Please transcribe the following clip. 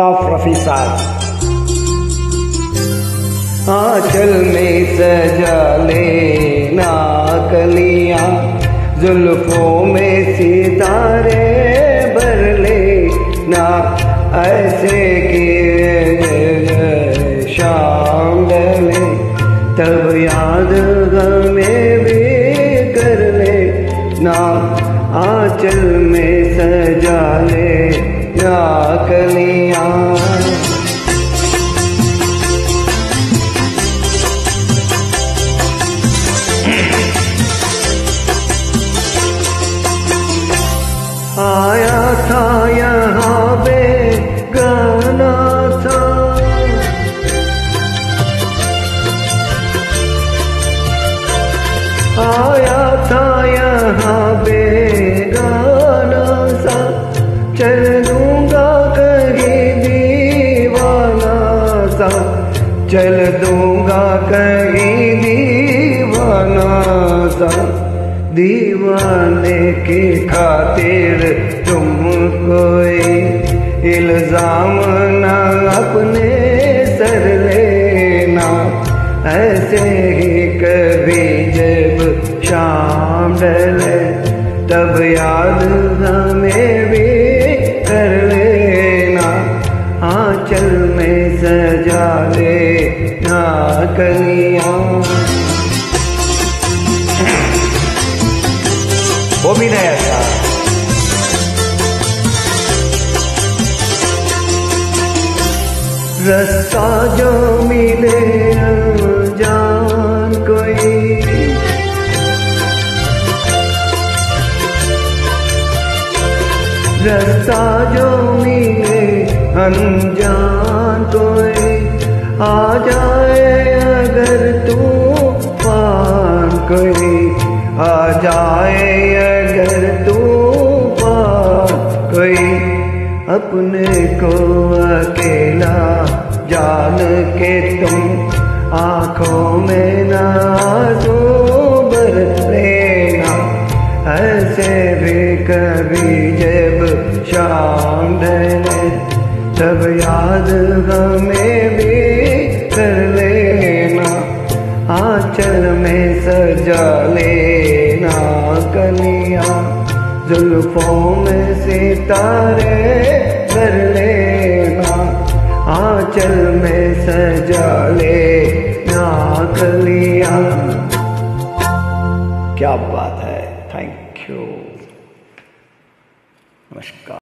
रफी साहब आंचल में सजा लेना कलिया, जुल्फों में सितारे भर ले ना ऐसे के शाम डले तब याद हमें भी कर ले ना आंचल में सजा ले या कलियाँ। आया था यहाँ पे गाना था। आया था यहाँ पे गाना सा। चल दूँगा कहीं दीवाना सा। चल दूँगा कहीं दीवाना सा। दीवाने की खातिर तुम कोई इल्ज़ाम न अपने सर लेना। ऐसे ही कभी जब शाम डले, तब याद हमें भी कर लेना। आंचल में सजा लेना कलियाँ वो भी नहीं ऐसा रास्ता जो मिले जान कोई। रास्ता जो मिले अनजान कोई। आ जाए अपने को अकेला जान के तुम आँखों में ना आँसू भर लेना। ऐसे भी कभी जब शाम ढले, तब याद हमें भी कर लेना। आंचल में सजा लेना कलियाँ जुल्फों में सितारे कर लेना आंचल में सजा ले कलिया क्या बात है। थैंक यू नमस्कार।